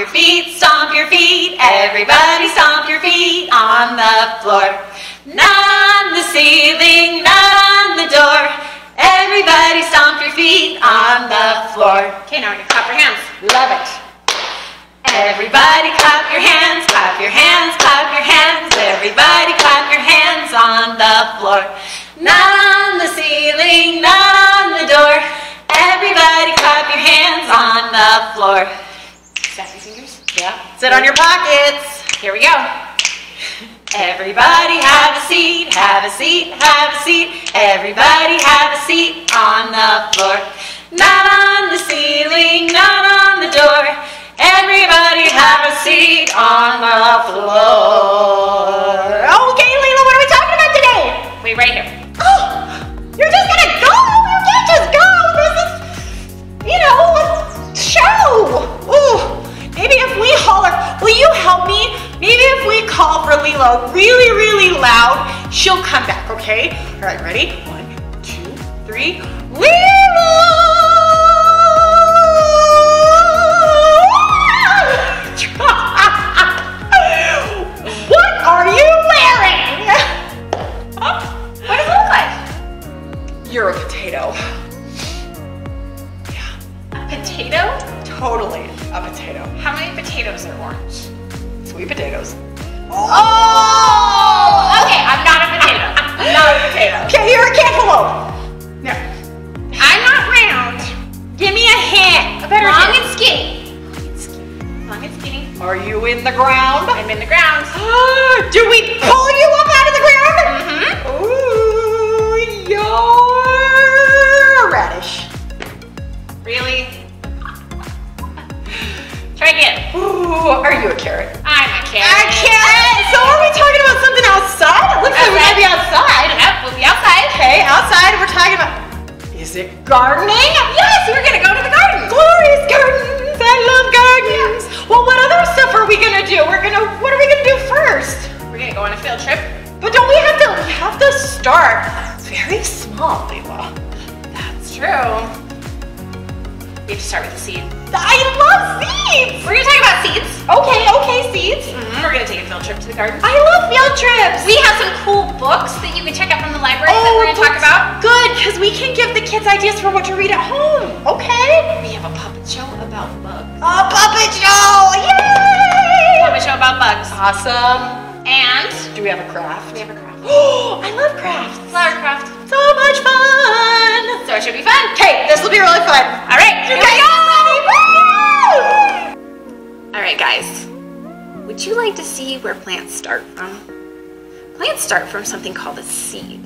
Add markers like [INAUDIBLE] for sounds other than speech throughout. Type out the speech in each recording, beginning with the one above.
your feet, stomp your feet. Everybody stomp your feet on the floor. Not on the ceiling, not on the door. Everybody stomp your feet on the floor. Okay, now we can clap your hands. Love it. Everybody clap your hands, clap your hands, clap your hands. Everybody clap your hands on the floor. Not on the ceiling, not on the door. Everybody clap your hands on the floor. Snap your fingers. Yeah. Sit on your pockets. Here we go. Everybody have a seat, have a seat, have a seat. Everybody have a seat on the floor. Not on the ceiling, not on the door. Everybody have a seat on the floor. Okay, Lila, what are we talking about today? Wait, right here. Oh, you're just gonna go? You can't just go. This is, you know, a show. Maybe if we holler, will you help me? Maybe if we call for Lilo really, really loud, she'll come back, okay? All right, ready? One, two, three. Lila! It gardening? Yes, we're gonna go to the garden. Glorious gardens! I love gardens! Well, what other stuff are we gonna do? We're gonna, what are we gonna do first? We're gonna go on a field trip. But don't we have to, we have to start very small, Leila. That's true. We have to start with the seed. I love seeds! We're gonna talk about seeds. Okay, okay, seeds. Mhm, We're gonna take a field trip to the garden. I love field trips! We have some cool books that you can check out from the library that we're gonna talk about. Good, because we can give the kids ideas for what to read at home. Okay. We have a puppet show about bugs. A puppet show! Yay! Puppet show about bugs. Awesome. And Do we have a craft? we have a craft. Oh, [GASPS] I love crafts. Flower craft. So much fun! So it should be fun. Okay, this will be really fun. All right, here guys we go. All right, guys. Would you like to see where plants start from? Plants start from something called a seed.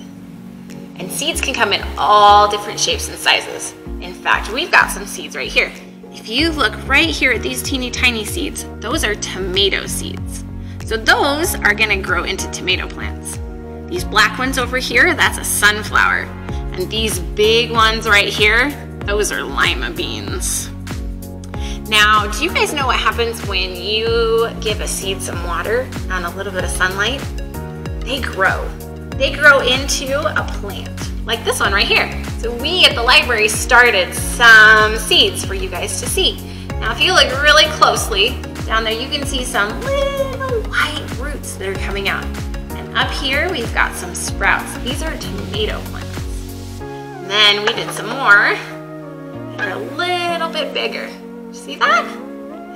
And seeds can come in all different shapes and sizes. In fact, we've got some seeds right here. If you look right here at these teeny tiny seeds, those are tomato seeds. So those are gonna grow into tomato plants. These black ones over here, that's a sunflower. And these big ones right here, those are lima beans. Now, do you guys know what happens when you give a seed some water and a little bit of sunlight? They grow. They grow into a plant, like this one right here. So we at the library started some seeds for you guys to see. Now, if you look really closely, down there you can see some little white roots that are coming out. And up here, we've got some sprouts. These are tomato plants. And then we did some more that are a little bit bigger. See that?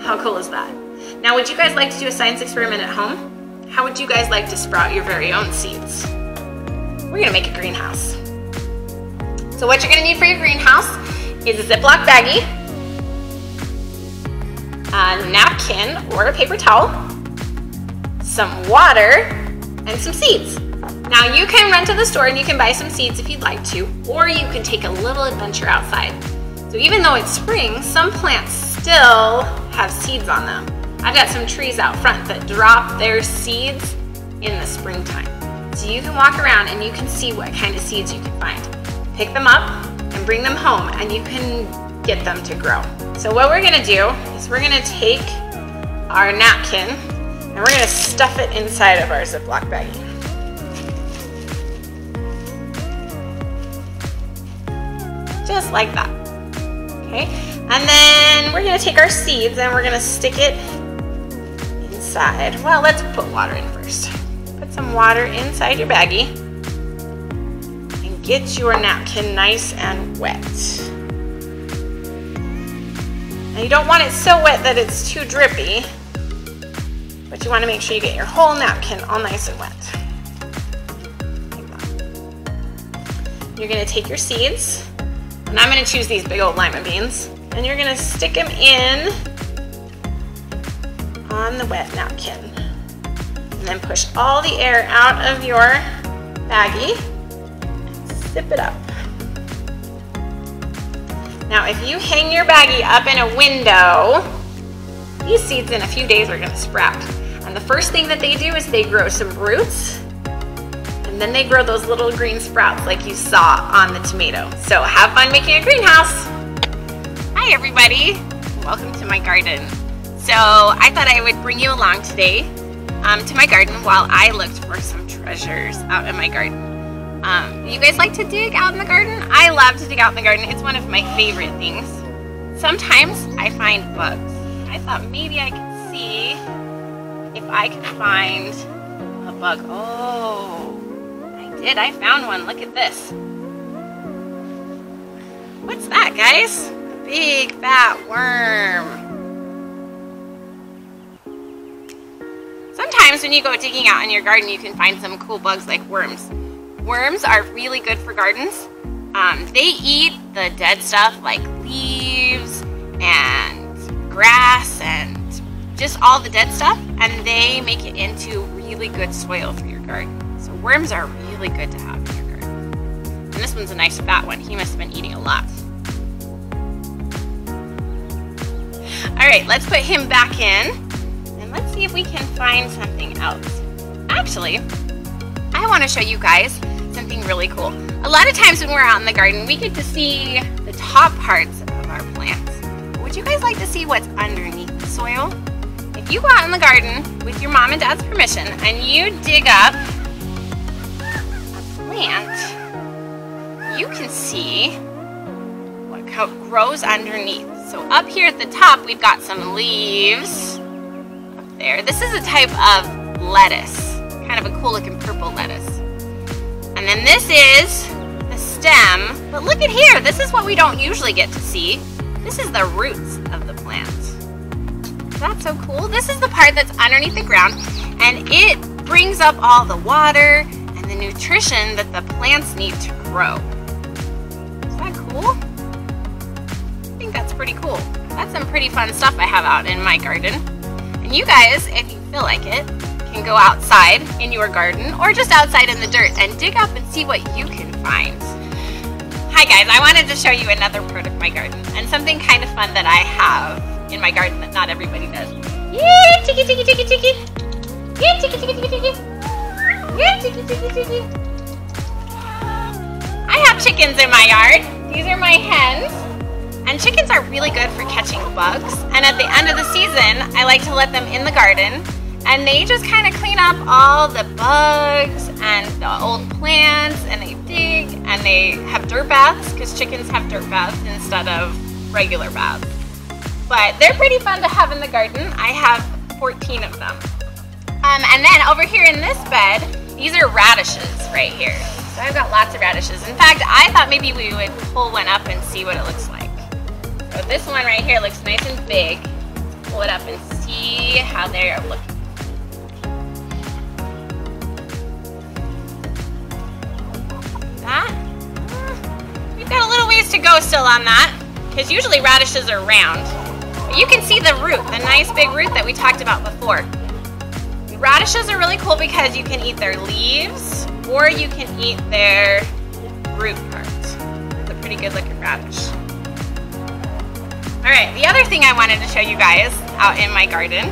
How cool is that? Now, would you guys like to do a science experiment at home? How would you guys like to sprout your very own seeds? We're gonna make a greenhouse. So what you're gonna need for your greenhouse is a Ziploc baggie, a napkin or a paper towel, some water, and some seeds. Now you can run to the store and you can buy some seeds if you'd like to, or you can take a little adventure outside. So even though it's spring, some plants still have seeds on them. I've got some trees out front that drop their seeds in the springtime. So you can walk around and you can see what kind of seeds you can find. Pick them up and bring them home and you can get them to grow. So what we're gonna do is we're gonna take our napkin and we're gonna stuff it inside of our Ziploc baggie. just like that. Okay, and then we're gonna take our seeds and we're gonna stick it inside. Well, let's put water in first. Put some water inside your baggie and get your napkin nice and wet. Now you don't want it so wet that it's too drippy, but you want to make sure you get your whole napkin all nice and wet. You're gonna take your seeds, and I'm gonna choose these big old lima beans, and you're gonna stick them in on the wet napkin. And then push all the air out of your baggie, sip it up. Now, if you hang your baggie up in a window, these seeds in a few days are gonna sprout. And the first thing that they do is they grow some roots and then they grow those little green sprouts like you saw on the tomato. So have fun making a greenhouse. Everybody, welcome to my garden. So I thought I would bring you along today um, to my garden while I looked for some treasures out in my garden. Um, you guys like to dig out in the garden? I love to dig out in the garden. It's one of my favorite things. Sometimes I find bugs. I thought maybe I could see if I could find a bug. Oh, I did. I found one. Look at this. What's that, guys? Big fat worm. Sometimes when you go digging out in your garden, you can find some cool bugs like worms. Worms are really good for gardens. Um, they eat the dead stuff like leaves and grass and just all the dead stuff, and they make it into really good soil for your garden. So worms are really good to have in your garden. And this one's a nice fat one. He must have been eating a lot. All right, let's put him back in, and let's see if we can find something else. Actually, I want to show you guys something really cool. A lot of times when we're out in the garden, we get to see the top parts of our plants. Would you guys like to see what's underneath the soil? If you go out in the garden with your mom and dad's permission and you dig up a plant, you can see what grows underneath. So up here at the top, we've got some leaves up there. This is a type of lettuce, kind of a cool looking purple lettuce. And then this is the stem, but look at here, this is what we don't usually get to see. This is the roots of the plant. That's so cool. This is the part that's underneath the ground and it brings up all the water and the nutrition that the plants need to grow. Pretty cool. That's some pretty fun stuff I have out in my garden. And you guys, if you feel like it, can go outside in your garden or just outside in the dirt and dig up and see what you can find. Hi guys, I wanted to show you another part of my garden and something kind of fun that I have in my garden that not everybody does. Yeah, tiki tiki tiki tiki. Yeah, tiki tiki tiki tiki. Yeah, tiki tiki tiki. I have chickens in my yard. These are my hens. And chickens are really good for catching bugs. And at the end of the season, I like to let them in the garden and they just kind of clean up all the bugs and the old plants and they dig and they have dirt baths because chickens have dirt baths instead of regular baths. But they're pretty fun to have in the garden. I have 14 of them. Um, and then over here in this bed, these are radishes right here. So I've got lots of radishes. In fact, I thought maybe we would pull one up and see what it looks like. So this one right here looks nice and big. Pull it up and see how they're looking. that. Hmm, we've got a little ways to go still on that, because usually radishes are round. But you can see the root, the nice big root that we talked about before. Radishes are really cool because you can eat their leaves, or you can eat their root part. It's a pretty good looking radish. All right, the other thing I wanted to show you guys out in my garden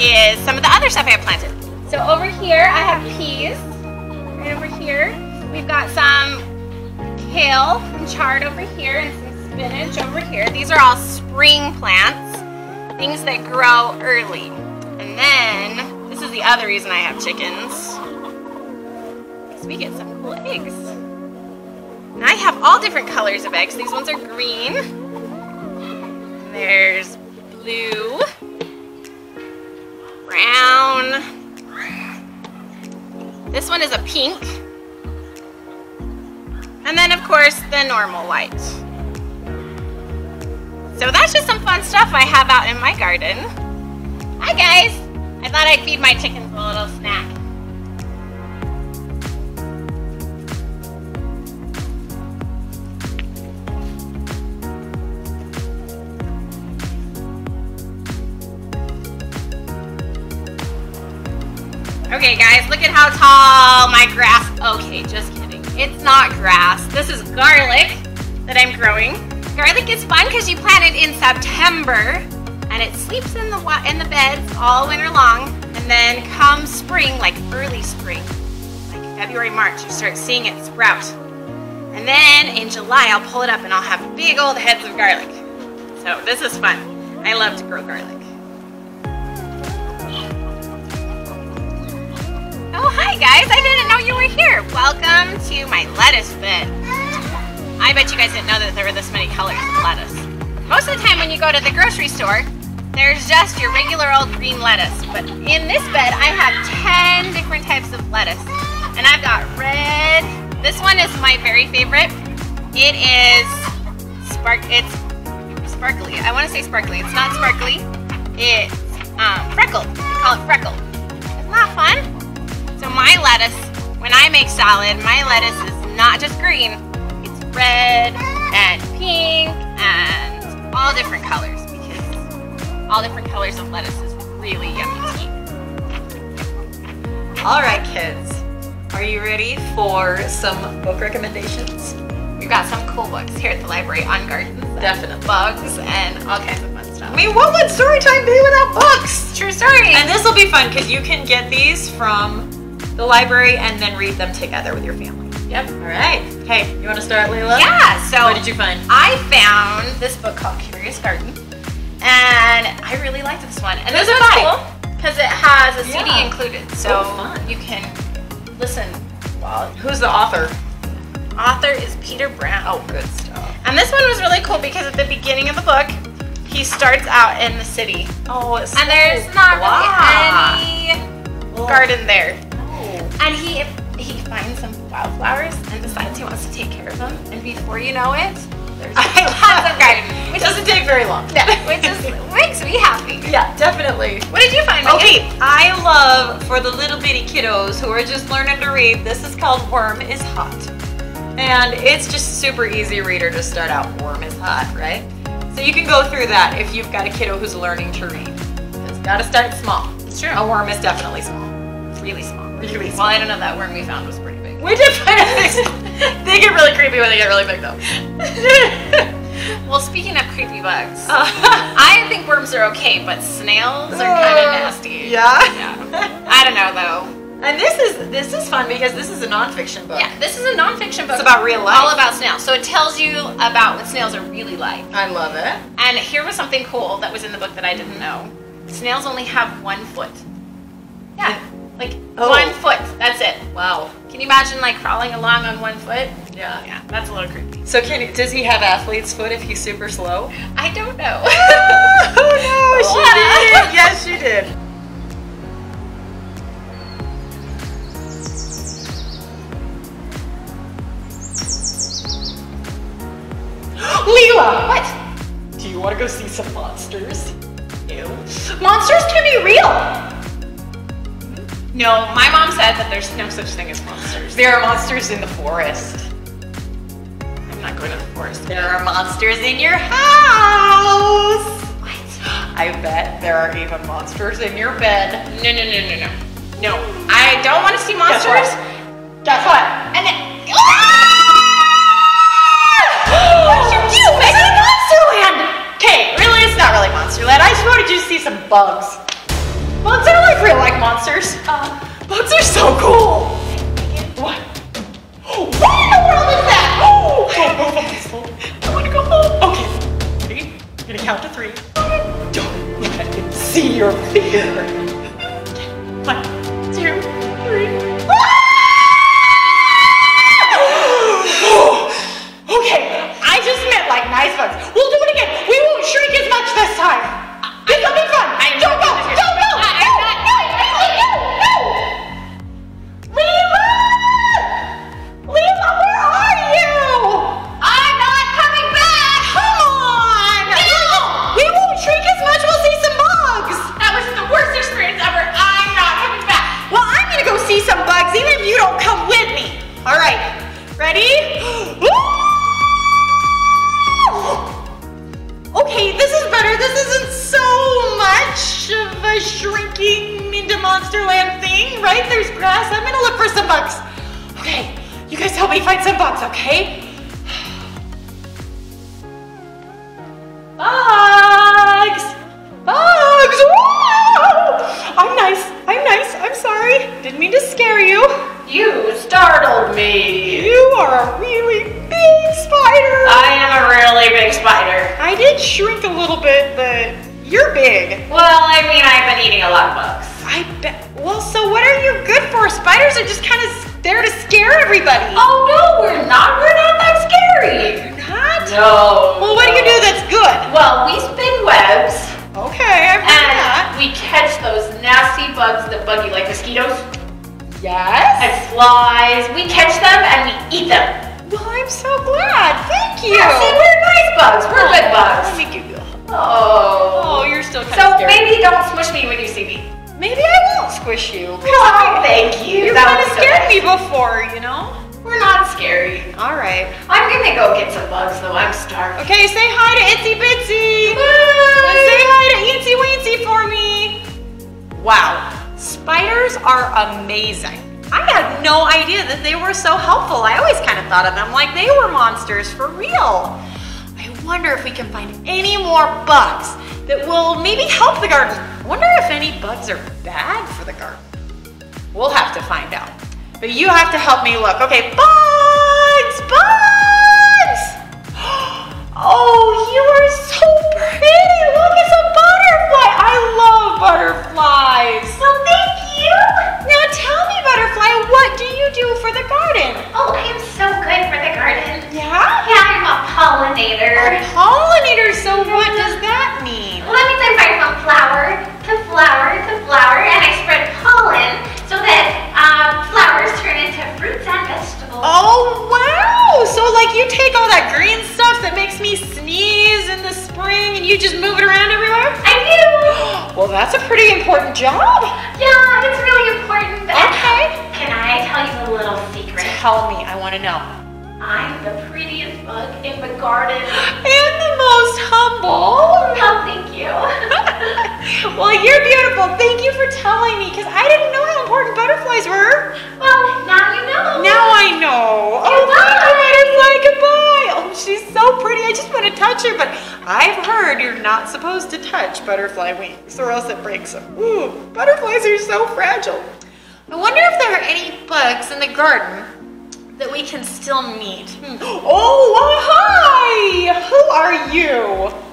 is some of the other stuff I have planted. So over here, I have peas, right over here. We've got some kale and chard over here and some spinach over here. These are all spring plants, things that grow early. And then, this is the other reason I have chickens, because we get some cool eggs. And I have all different colors of eggs. These ones are green. There's blue, brown. This one is a pink. And then of course the normal white. So that's just some fun stuff I have out in my garden. Hi guys! I thought I'd feed my chickens a little snack. Okay guys, look at how tall my grass, okay, just kidding. It's not grass, this is garlic that I'm growing. Garlic is fun because you plant it in September and it sleeps in the in the beds all winter long. And then come spring, like early spring, like February, March, you start seeing it sprout. And then in July, I'll pull it up and I'll have big old heads of garlic. So this is fun. I love to grow garlic. Hi guys. I didn't know you were here. Welcome to my lettuce bed. I bet you guys didn't know that there were this many colors of lettuce. Most of the time when you go to the grocery store, there's just your regular old green lettuce. But in this bed, I have 10 different types of lettuce. And I've got red. This one is my very favorite. It is spark. It's sparkly. I want to say sparkly. It's not sparkly. It's um, freckled. They call it freckled. Isn't that fun? So my lettuce, when I make salad, my lettuce is not just green. It's red and pink and all different colors because all different colors of lettuce is really yummy to eat. All right, kids. Are you ready for some book recommendations? We've got some cool books here at the library on gardens, Definitely. bugs, and all kinds of fun stuff. I mean, what would story time be without books? True story. And this will be fun because you can get these from the library and then read them together with your family. yep. All right. Hey, you want to start, Layla? Yeah. So What did you find? I found this book called Curious Garden, and I really liked this one. And this Who's it one's by? cool because it has a CD Yeah. included, oh, so Oh, you can listen. While Who's the author? author is Peter Brown. Oh, good stuff. And this one was really cool because at the beginning of the book, he starts out in the city, Oh, it's and there's not blah. really any Oh. garden there. And he he finds some wildflowers and decides he wants to take care of them. And before you know it, there's tons [LAUGHS] of garden, It which doesn't is take very long. [LAUGHS] yeah, which is makes me happy. Yeah, definitely. What did you find? Megan? Okay, I love for the little bitty kiddos who are just learning to read, this is called Worm is Hot. And it's just super easy reader to start out. Worm is Hot, right? So you can go through that if you've got a kiddo who's learning to read. It's got to start small. It's true. A worm is definitely small. really small. Well, I don't know. That worm we found was pretty big. We did find a [LAUGHS] They get really creepy when they get really big though. [LAUGHS] Well, speaking of creepy bugs, Uh, I think worms are okay, but snails are kind of nasty. Yeah. Yeah. I don't know though. And this is this is fun because this is a nonfiction book. Yeah, this is a nonfiction book. It's about real life. All about snails. So it tells you about what snails are really like. I love it. And here was something cool that was in the book that I didn't know. Snails only have one foot. Yeah, like Oh. one foot. That's it. Wow. Can you imagine like crawling along on one foot? Yeah. Yeah, that's a little creepy. So can does he have athlete's foot if he's super slow? I don't know. [LAUGHS] oh no, [LAUGHS] she did. Yes, she did. [GASPS] Leela! what? Do you want to go see some monsters? Ew. Monsters can be real! No, my mom said that there's no such thing as monsters. There are monsters in the forest. I'm not going to the forest. There are monsters in your house! What? I bet there are even monsters in your bed. No, no, no, no, no. No, I don't want to see Guess monsters. what? Guess what? And then, ah! what did you do? It's in Monsterland! Okay, really, it's not really Monsterland. I just wanted you to see some bugs. Bugs are like monsters. Uh, bugs are so cool. What? What in the world is that? Oh. I want to go home. Okay, ready? I'm gonna count to three. Don't let him see your fear. One, two, All right. I'm gonna go get some bugs though. I'm starving. Okay, say hi to Itsy Bitsy. Bye. Say hi to Eensy Weensy for me. Wow, spiders are amazing. I had no idea that they were so helpful. I always kind of thought of them like they were monsters for real. I wonder if we can find any more bugs that will maybe help the garden. I wonder if any bugs are bad for the garden. We'll have to find out. But you have to help me look. Okay, bugs, bugs! Oh, you are so pretty. Look, it's a butterfly. I love butterflies. Well, thank you. Now tell me, butterfly, what do you do for the garden? Oh, I'm so good for the garden. Yeah? Yeah, I'm a pollinator. A pollinator, so what does that mean? Well, that means I ride from flower to flower to flower, and I touch her, but I've heard you're not supposed to touch butterfly wings or else it breaks them. Ooh, butterflies are so fragile. I wonder if there are any bugs in the garden that we can still meet. Hmm. [GASPS] Oh, hi! Who are you?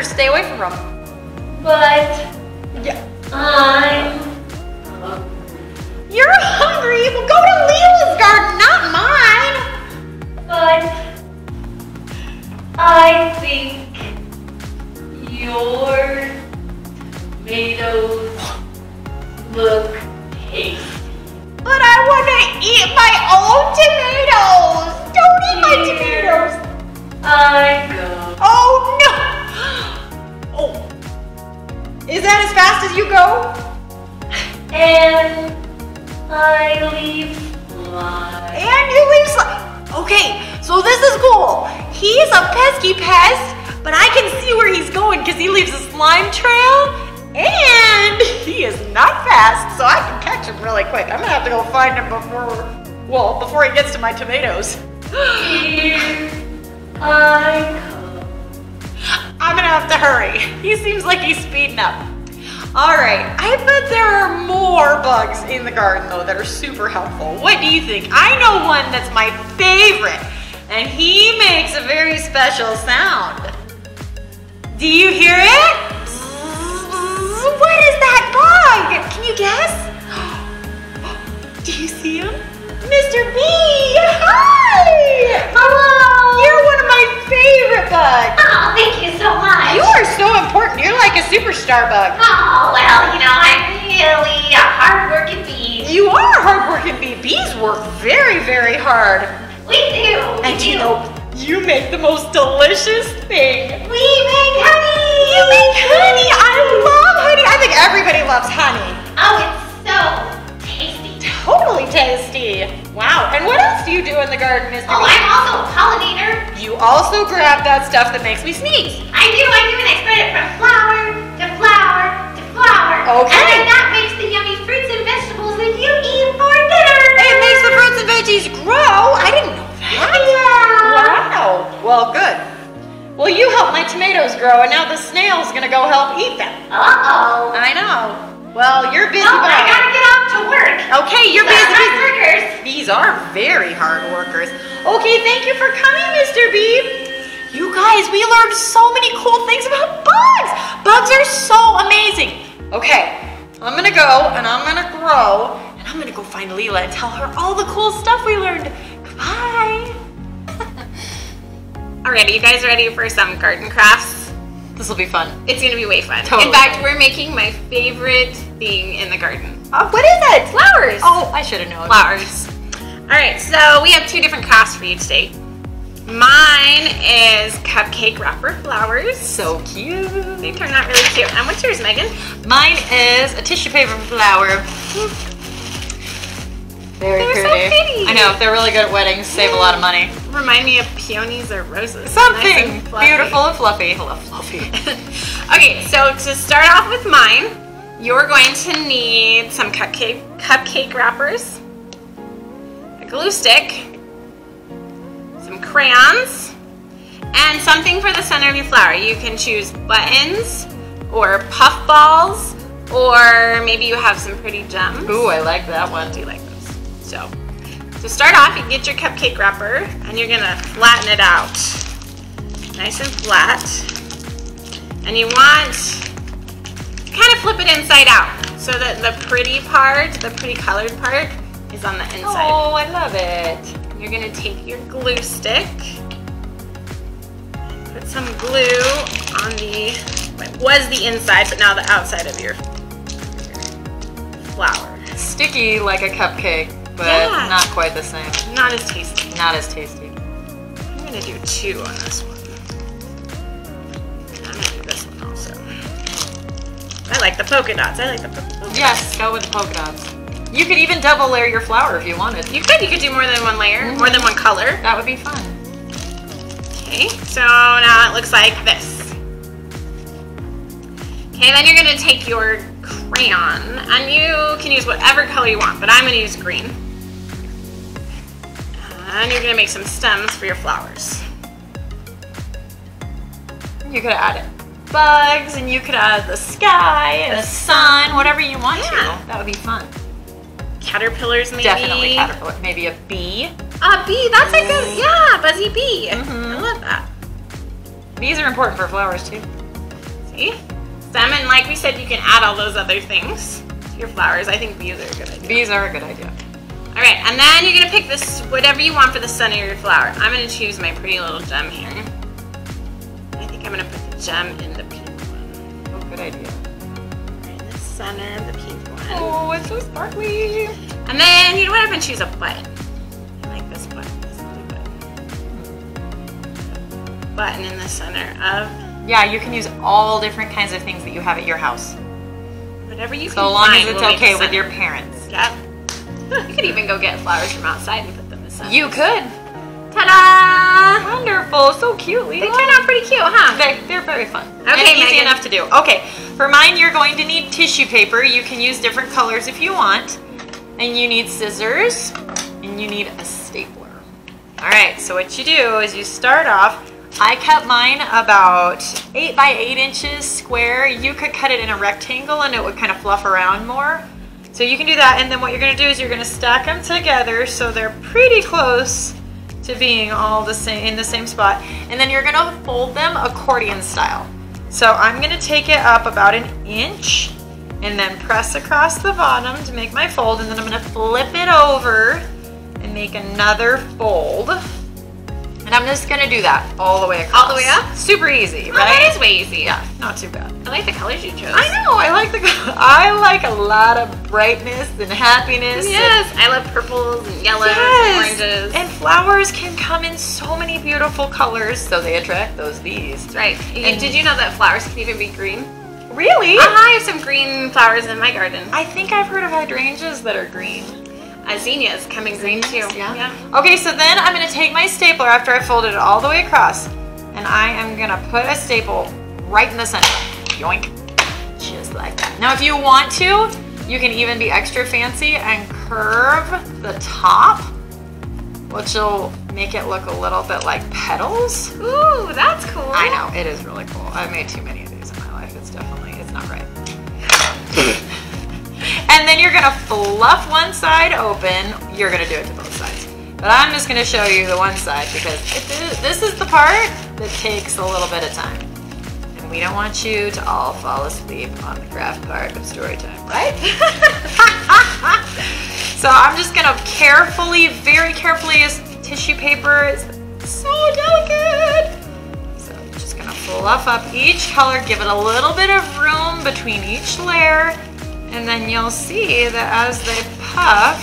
Better stay away from them. But Yeah. I'm hungry. You're hungry? Well, go to Leela's garden, not mine. But I think your tomatoes look tasty. But I want to eat my own tomatoes. Don't eat my tomatoes. I go. Oh no! [GASPS] Oh, is that as fast as you go? And I leave slime. And you leave some. Okay, so this is cool. He's a pesky pest, but I can see where he's going because he leaves a slime trail. And he is not fast, so I can catch him really quick. I'm gonna have to go find him before, well, before he gets to my tomatoes. [GASPS] Here I come. I'm gonna have to hurry. He seems like he's speeding up. All right, I bet there are more bugs in the garden though that are super helpful. What do you think? I know one that's my favorite, and he makes a very special sound. Do you hear it? What is that bug? Can you guess? [GASPS] Do you see him? Mr. Bee! Hi! Hello! You're one of my favorite bugs. Oh, thank you so much. You are so important. You're like a superstar bug. Oh, well, you know, I'm really a hard-working bee. You are a hardworking bee. Bees work very, very hard. We do. we And you know, you make the most delicious thing. we make honey. You make honey. I love honey. I think everybody loves honey. Oh, it's so tasty. Totally tasty. Wow. And what else do you do in the garden, Mr. Oh, You also grab that stuff that makes me sneeze. I do, I do, and I spread it from flower to flower to flower. Okay. And then that makes the yummy fruits and vegetables that you eat for dinner. It makes the fruits and veggies grow. I didn't know that. Yeah. Wow. Well, good. Well, you helped my tomatoes grow, and now the snail's gonna go help eat them. Uh-oh. I know. Well, you're busy. Well, I gotta get off to work. Okay, you're These busy. are hard workers. These are very hard workers. Okay, thank you for coming, Mr. Bee. You guys, we learned so many cool things about bugs. Bugs are so amazing. Okay, I'm gonna go and I'm gonna grow and I'm gonna go find Leela and tell her all the cool stuff we learned. Goodbye. [LAUGHS] Alrighty, you guys ready for some garden crafts? This will be fun. It's gonna be way fun. Totally. In fact, we're making my favorite thing in the garden. Uh, what is it? Flowers. Oh, I should have known. flowers. Alright, so we have two different crafts for you today. Mine is cupcake wrapper flowers. So cute. They turned out really cute. And what's yours, Megan? Mine is a tissue paper flower. Very They're so pretty. pretty. I know, they're really good at weddings, save a lot of money. Remind me of peonies or roses. Nice Something and beautiful and fluffy. I love fluffy. [LAUGHS] okay, so to start off with mine, you're going to need some cupcake cupcake wrappers, a glue stick, some crayons, and something for the center of your flower. You can choose buttons or puff balls, or maybe you have some pretty gems. Ooh, I like that one. do you like? So, to start off, you get your cupcake wrapper and you're gonna flatten it out. Nice and flat. And you want kind of flip it inside out so that the pretty part, the pretty colored part, is on the inside. Oh, I love it. You're gonna take your glue stick, put some glue on the, what was the inside, but now the outside of your flower. Sticky like a cupcake, but Yeah. not quite the same. Not as tasty. Not as tasty. I'm gonna do two on this one. I'm gonna do this one also. I like the polka dots. I like the polka dots. Yes, go with the polka dots. You could even double layer your flower if you wanted. You could. You could do more than one layer, mm-hmm. more than one color. That would be fun. Okay, so now it looks like this. Okay, then you're gonna take your crayon, and you can use whatever color you want, but I'm gonna use green. And you're gonna make some stems for your flowers. You could add bugs and you could add the sky and the sun, whatever you want Yeah. to. That would be fun. Caterpillars, maybe. Definitely caterpillar. Maybe a bee. A bee, that's a good, yeah, buzzy bee. Mhm. I love that. Bees are important for flowers too. See? Stem, and like we said, you can add all those other things to your flowers. I think bees are a good idea. Bees are a good idea. All right, and then you're gonna pick this, whatever you want for the center of your flower. I'm gonna choose my pretty little gem here. I think I'm gonna put the gem in the pink one. Oh, good idea. Right in the center of the pink one. Oh, it's so sparkly. And then, you know what, I'm gonna choose a button. I like this button, this little button. Button in the center of Yeah, you can use all different kinds of things that you have at your house. whatever you can So long as it's okay with your parents. Yep. You could even go get flowers from outside and put them inside. You could. Ta-da! Wonderful, so cute, They turn out pretty cute, huh? They, they're very fun. Okay, easy enough to do. Okay, for mine, you're going to need tissue paper. You can use different colors if you want. And you need scissors, and you need a stapler. All right, so what you do is you start off I cut mine about eight by eight inches square. You could cut it in a rectangle and it would kind of fluff around more. So you can do that. And then what you're gonna do is you're gonna stack them together so they're pretty close to being all the same in the same spot. And then you're gonna fold them accordion style. So I'm gonna take it up about an inch and then press across the bottom to make my fold. And then I'm gonna flip it over and make another fold. And I'm just gonna do that all the way across. All the way up? Super easy, Oh, right? that is way easy. Yeah, not too bad. I like the colors you chose. I know, I like the I like a lot of brightness and happiness. and- Yes, I love purples and yellows Yes. and oranges. And flowers can come in so many beautiful colors, so they attract those bees. That's right. You- And- did you know that flowers can even be green? Really? Uh-huh, I have some green flowers in my garden. I think I've heard of hydrangeas that are green. Uh, zinnias coming green too. Yeah. Okay, so then I'm gonna take my stapler after I folded it all the way across, and I am gonna put a staple right in the center. Yoink. Just like that. Now, if you want to, you can even be extra fancy and curve the top, which will make it look a little bit like petals. Ooh, that's cool. I know, it is really cool. I've made too many of these in my life. It's definitely, it's not right. [LAUGHS] and then you're gonna fluff one side open. You're gonna do it to both sides. But I'm just gonna show you the one side because this is the part that takes a little bit of time. And we don't want you to all fall asleep on the craft part of story time, right? [LAUGHS] so I'm just gonna carefully, very carefully, as tissue paper is so delicate. So just gonna fluff up each color, give it a little bit of room between each layer, and then you'll see that as they puff,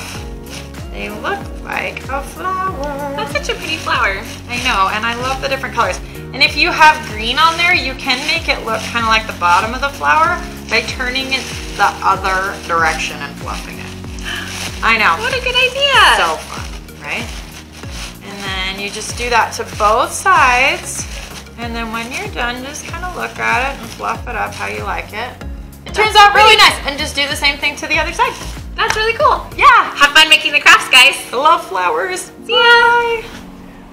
they look like a flower. That's such a pretty flower. I know, and I love the different colors. And if you have green on there, you can make it look kind of like the bottom of the flower by turning it the other direction and fluffing it. I know. What a good idea. So fun, right? And then you just do that to both sides. And then when you're done, just kind of look at it and fluff it up how you like it. It turns out really nice. And just do the same thing to the other side. That's really cool. Yeah. Have fun making the crafts, guys. I love flowers. See ya.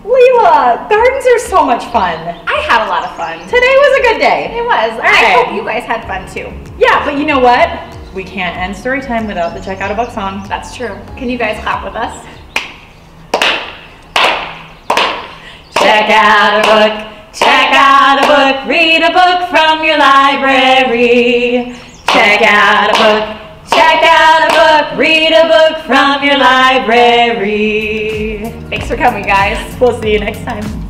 Leela, gardens are so much fun. I had a lot of fun. Today was a good day. It was. I hope you guys had fun too. Yeah, but you know what? We can't end story time without the check out a book song. That's true. Can you guys clap with us? Check out a book. Check out a book. Read a book from your library. Check out a book. Check out a book. Read a book from your library. Thanks for coming, guys. We'll see you next time.